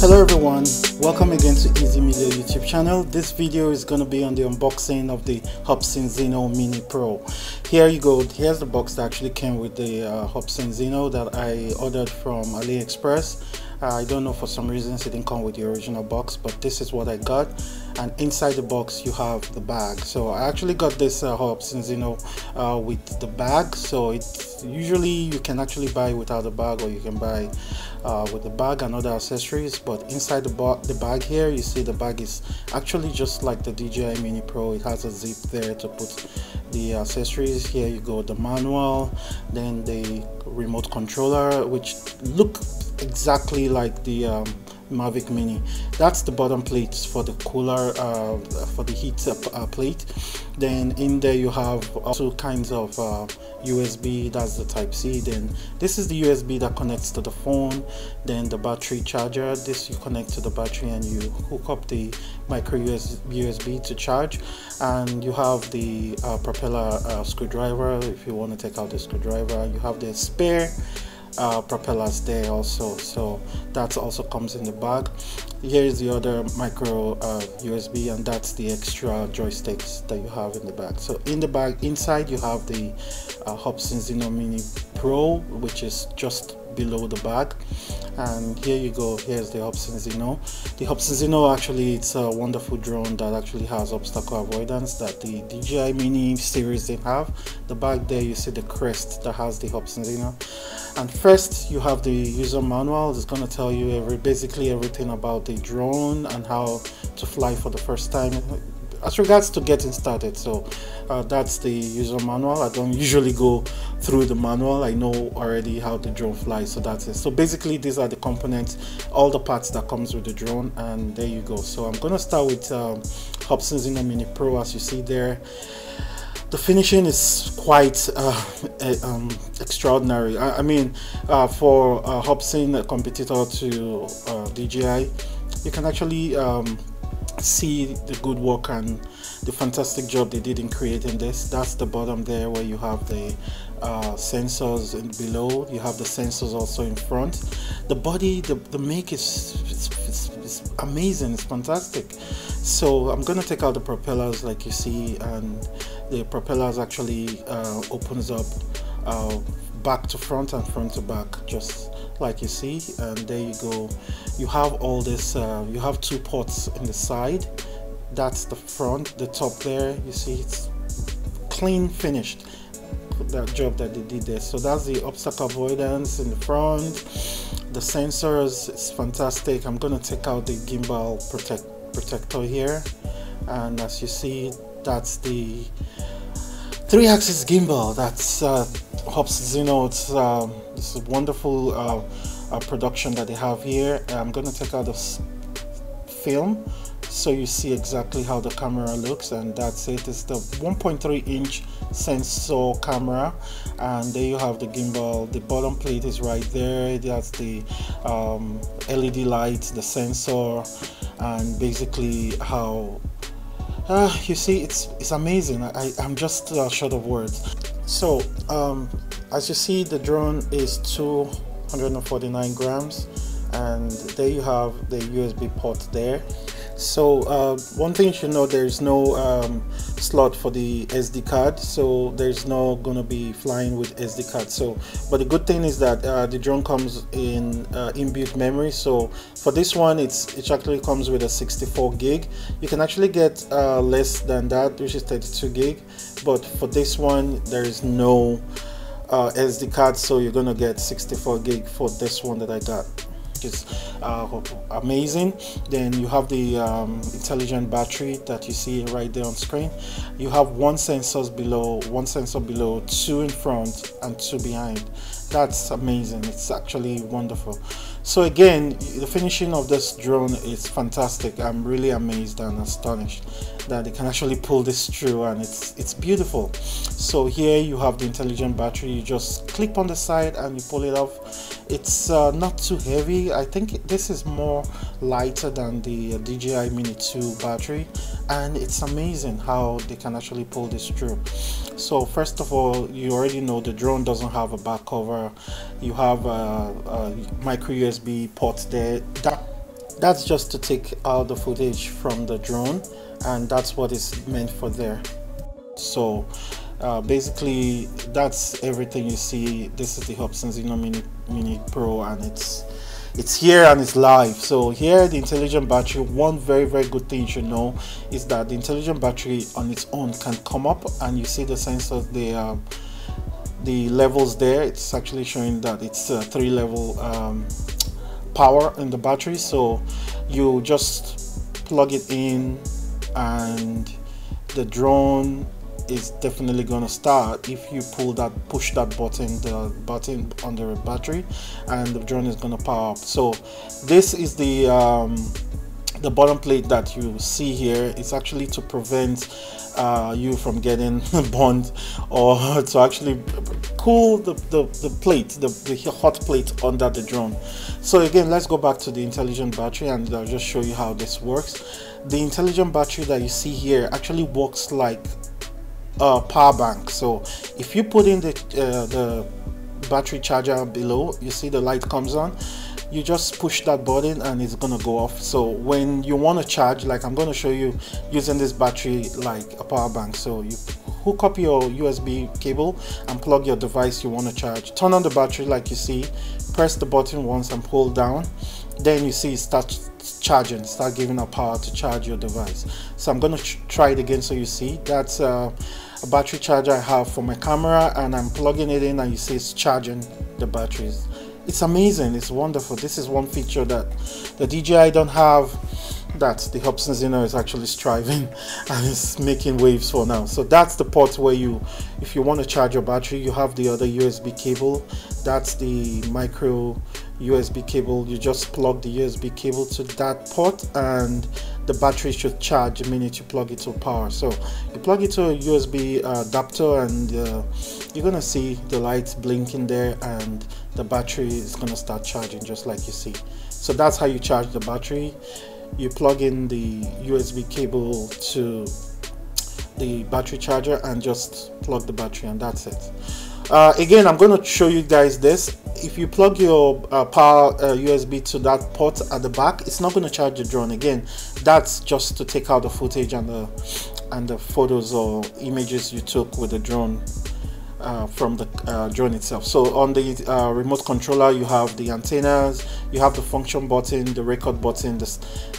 Hello everyone, welcome again to EZee Media YouTube channel. This video is going to be on the unboxing of the Hubsan Zino Mini Pro. Here you go, here's the box that actually came with the uh, Hubsan Zino that I ordered from AliExpress. Uh, I don't know for some reasons it didn't come with the original box but this is what I got. And inside the box you have the bag. So I actually got this uh, Hubsan Zino uh, with the bag. So it's usually you can actually buy without the bag or you can buy uh, with the bag and other accessories. But inside the, the bag here you see the bag is actually just like the DJI Mini Pro. It has a zip there to put the accessories. Here you go the manual then the remote controller which look exactly like the um, Mavic Mini. That's the bottom plate for the cooler, uh, for the heat uh, plate. Then in there you have also kinds of uh, USB, that's the type C. Then this is the USB that connects to the phone. Then the battery charger, this you connect to the battery and you hook up the micro USB to charge. And you have the uh, propeller uh, screwdriver if you want to take out the screwdriver. You have the spare uh, propellers there also. So that also comes in the bag. Here is the other micro uh, USB and that's the extra joysticks that you have in the bag. So in the bag inside you have the uh, Hubsan Zino Mini Pro which is just below the bag. And here you go. Here's the Hubsan Zino the Hubsan Zino actually it's a wonderful drone that actually has obstacle avoidance that the DJI Mini series they have. The back there you see the crest that has the Hubsan Zino and first you have the user manual. It's going to tell you every basically everything about the drone and how to fly for the first time as regards to getting started so uh, that's the user manual. I don't usually go through the manual. I know already how the drone flies so that's it. So basically these are the components all the parts that comes with the drone and there you go. So i'm to start with um, Hubsan Zino Mini Pro as you see there. The finishing is quite uh, um, extraordinary. I, I mean, uh, for uh, Hubsan, a competitor to uh, DJI, you can actually um, see the good work and the fantastic job they did in creating this. That's the bottom there where you have the uh, sensors and below. You have the sensors also in front. The body, the, the make is, is, is amazing. It's fantastic. So I'm gonna take out the propellers like you see and the propellers actually uh, opens up uh, back to front and front to back just like you see and there you go. You have all this uh, you have two ports in the side. That's the front the top there you see it's clean finished that job that they did there. So that's the obstacle avoidance in the front. The sensors it's fantastic. I'm gonna take out the gimbal protect protector here. And as you see that's the three axis gimbal. That's uh, Hubsan Zino it's, um, it's a wonderful uh, production that they have here. I'm gonna take out this film so you see exactly how the camera looks and that's it. It's the 1.3 inch sensor camera and there you have the gimbal. The bottom plate is right there. That's the um, LED light the sensor and basically how uh, you see it's it's amazing. I, I'm just uh, short of words so um, as you see the drone is 249 grams and there you have the USB port there. So uh, one thing you should know there's no um, slot for the SD card so there's no gonna be flying with SD card. So but the good thing is that uh, the drone comes in uh, inbuilt memory. So for this one it's it actually comes with a 64 gig. You can actually get uh, less than that which is 32 gig but for this one there is no uh, SD card so you're gonna get 64 gig for this one that I got is uh, amazing. Then you have the um, intelligent battery that you see right there on screen. You have one sensors below one sensor below two in front and two behind that's amazing. It's actually wonderful. So again the finishing of this drone is fantastic. I'm really amazed and astonished that they can actually pull this through and it's it's beautiful. So here you have the intelligent battery. You just clip on the side and you pull it off. It's uh, not too heavy. I think this is more lighter than the DJI Mini 2 battery and it's amazing how they can actually pull this through so first of all you already know the drone doesn't have a back cover. You have a, a micro USB port there. That that's just to take out the footage from the drone and that's what is meant for there. So uh, basically that's everything you see. This is the Hubsan Zino Mini Mini Pro and it's it's here and it's live. So here the intelligent battery one very very good thing you should know is that the intelligent battery on its own can come up and you see the sensors the uh, the levels there. It's actually showing that it's a three level um, power in the battery. So you just plug it in and the drone is definitely to start if you pull that push that button the button on the battery and the drone is to power up so this is the um, the bottom plate that you see here is actually to prevent uh, you from getting burned or to actually cool the, the, the plate, the, the hot plate under the drone. So again, let's go back to the intelligent battery and I'll just show you how this works. The intelligent battery that you see here actually works like a power bank. So if you put in the, uh, the battery charger below, you see the light comes on you just push that button and it's gonna go off. So when you want to charge like I'm gonna show you using this battery like a power bank. So you hook up your USB cable and plug your device you want to charge. Turn on the battery like you see press the button once and pull down. Then you see it starts charging start giving up power to charge your device. So I'm gonna try it again so you see. That's uh, battery charger I have for my camera and I'm plugging it in and you see it's charging the batteries. It's amazing. It's wonderful. This is one feature that the DJI don't have that the Hubsan Zino is actually striving and is making waves for now. So that's the port where you if you want to charge your battery you have the other USB cable. That's the micro USB cable. You just plug the USB cable to that port and the battery should charge the minute you plug it to power. So you plug it to a USB uh, adapter and uh, you're gonna see the lights blinking there and the battery is gonna start charging just like you see. So that's how you charge the battery. You plug in the USB cable to the battery charger and just plug the battery and that's it. Uh, again I'm going to show you guys this if you plug your uh, power uh, USB to that port at the back it's not going to charge the drone again that's just to take out the footage and the and the photos or images you took with the drone uh, from the uh, drone itself. So on the uh, remote controller, you have the antennas, you have the function button, the record button, the,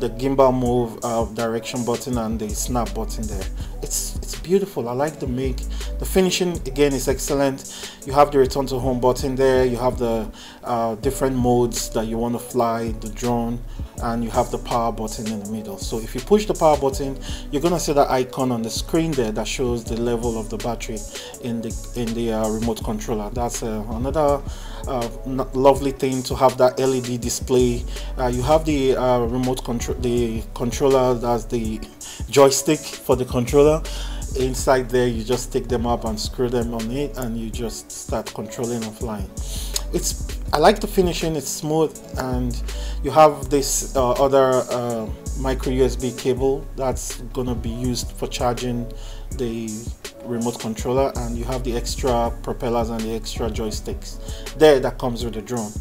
the gimbal move uh, direction button, and the snap button there. It's it's beautiful. I like the make. The finishing again is excellent. You have the return to home button there. You have the uh, different modes that you want to fly the drone and you have the power button in the middle so if you push the power button you're gonna see that icon on the screen there that shows the level of the battery in the in the uh, remote controller that's uh, another uh, lovely thing to have that LED display uh, you have the uh, remote control the controller that's the joystick for the controller inside there you just take them up and screw them on it and you just start controlling and flying it's I like the finishing it's smooth and you have this uh, other uh, micro USB cable that's gonna be used for charging the remote controller and you have the extra propellers and the extra joysticks there that comes with the drone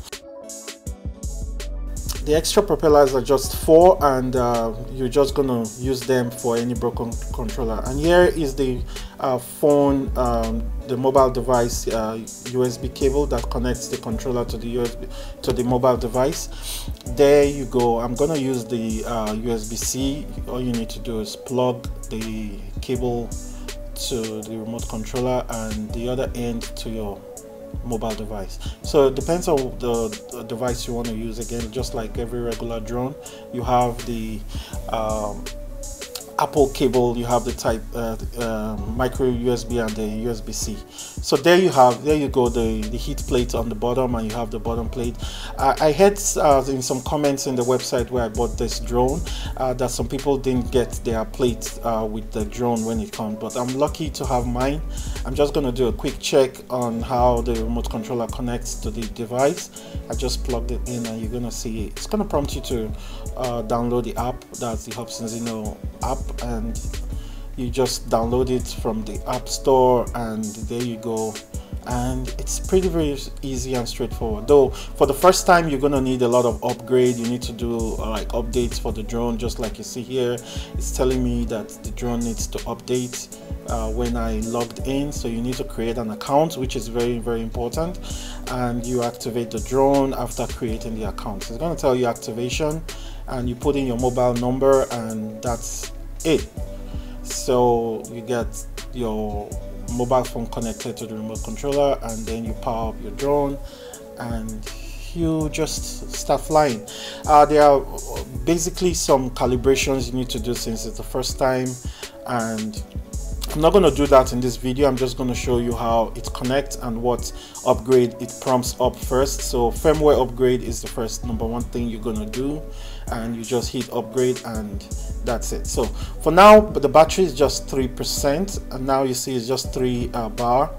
the extra propellers are just four and uh, you're just gonna use them for any broken controller. And here is the uh, phone um, the mobile device uh, USB cable that connects the controller to the USB to the mobile device. There you go. I'm gonna use the USB-C uh, all you need to do is plug the cable to the remote controller and the other end to your mobile device. So it depends on the device you want to use again. Just like every regular drone you have the um, Apple cable, you have the type uh, uh, micro USB and the USB C. So there you have, there you go, the, the heat plate on the bottom and you have the bottom plate. Uh, I had uh, in some comments in the website where I bought this drone uh, that some people didn't get their plate uh, with the drone when it comes, but I'm lucky to have mine. I'm just going to do a quick check on how the remote controller connects to the device. I just plugged it in and you're going to see it. It's going to prompt you to download the app, that's the Hubsan Zino app and you just download it from the app store and there you go. And it's pretty very easy and straightforward. Though for the first time you're gonna need a lot of upgrade. You need to do uh, like updates for the drone just like you see here. It's telling me that the drone needs to update uh, when I logged in. So you need to create an account which is very very important. And you activate the drone after creating the account. It's going to tell you activation and you put in your mobile number and that's it so you get your mobile phone connected to the remote controller and then you power up your drone and you just start flying. Uh, there are basically some calibrations you need to do since it's the first time and I'm not going to do that in this video. I'm just going to show you how it connects and what upgrade it prompts up first. So firmware upgrade is the first number one thing you're going to do and you just hit upgrade and that's it. So for now the battery is just three percent and now you see it's just three uh, bar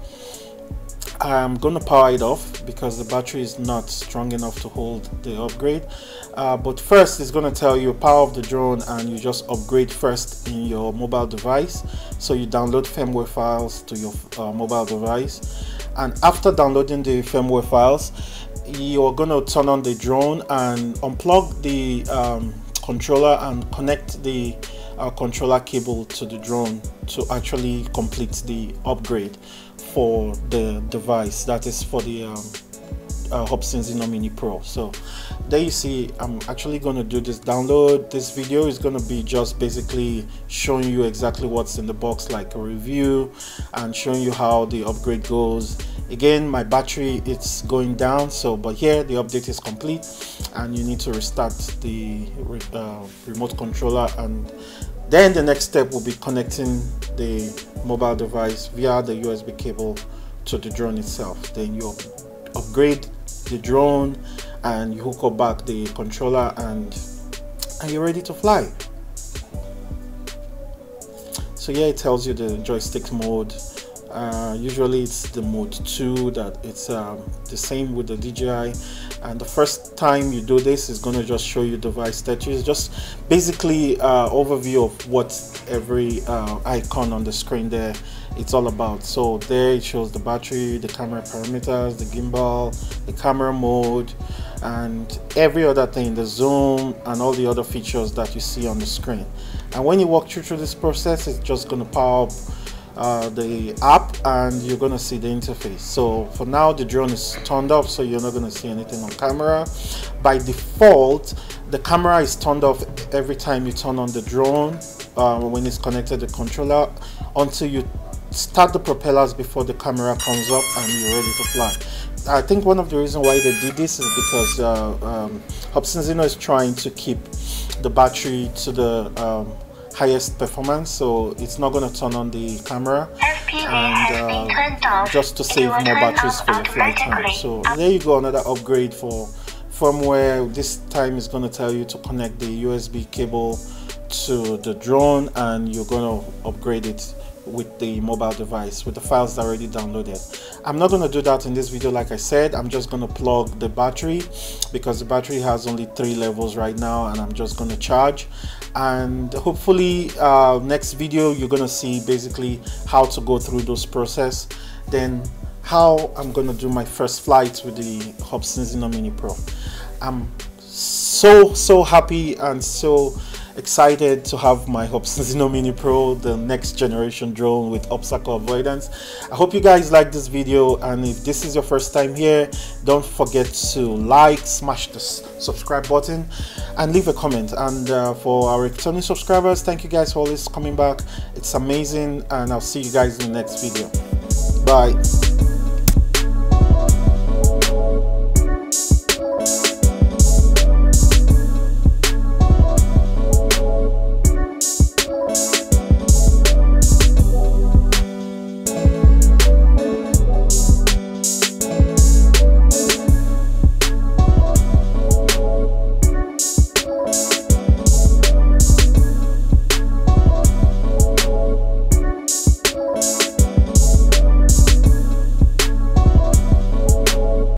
I'm gonna power it off because the battery is not strong enough to hold the upgrade. Uh, but first it's gonna tell you power of the drone and you just upgrade first in your mobile device. So you download firmware files to your uh, mobile device. And after downloading the firmware files you're gonna turn on the drone and unplug the um, controller and connect the uh, controller cable to the drone to actually complete the upgrade for the device. That is for the um, uh, Hubsan Zino Mini Pro. So there you see I'm actually going to do this download. This video is going to be just basically showing you exactly what's in the box like a review and showing you how the upgrade goes again my battery it's going down so but here the update is complete and you need to restart the uh, remote controller and then the next step will be connecting the mobile device via the USB cable to the drone itself. Then you upgrade the drone and you hook up back the controller and and you're ready to fly? So yeah it tells you the joystick mode uh, usually it's the mode 2 that it's um, the same with the DJI and the first time you do this is going to just show you device status. Just basically uh, overview of what every uh, icon on the screen there it's all about. So there it shows the battery the camera parameters the gimbal the camera mode and every other thing the zoom and all the other features that you see on the screen. And when you walk through, through this process it's just going to power up uh, the app and you're to see the interface. So for now the drone is turned off so you're not to see anything on camera. By default the camera is turned off every time you turn on the drone uh, when it's connected to the controller until you start the propellers before the camera comes up and you're ready to fly. I think one of the reasons why they did this is because uh, um, Hubsan Zino is trying to keep the battery to the um, highest performance so it's not going to turn on the camera. And uh, just to save more batteries for your flight time. so there you go another upgrade for firmware. This time is going to tell you to connect the USB cable to the drone and you're going to upgrade it with the mobile device with the files already downloaded. I'm not going to do that in this video like i said. I'm just going to plug the battery because the battery has only three levels right now and i'm just going to charge. And hopefully uh, next video you're going to see basically how to go through those process then how i'm going to do my first flight with the Hubsan Zino Mini Pro. I'm so so happy and so excited to have my Hubsan Zino Mini Pro, the next generation drone with obstacle avoidance. I hope you guys like this video and if this is your first time here, don't forget to like, smash the subscribe button and leave a comment. And uh, for our returning subscribers, thank you guys for always coming back. It's amazing and I'll see you guys in the next video. Bye.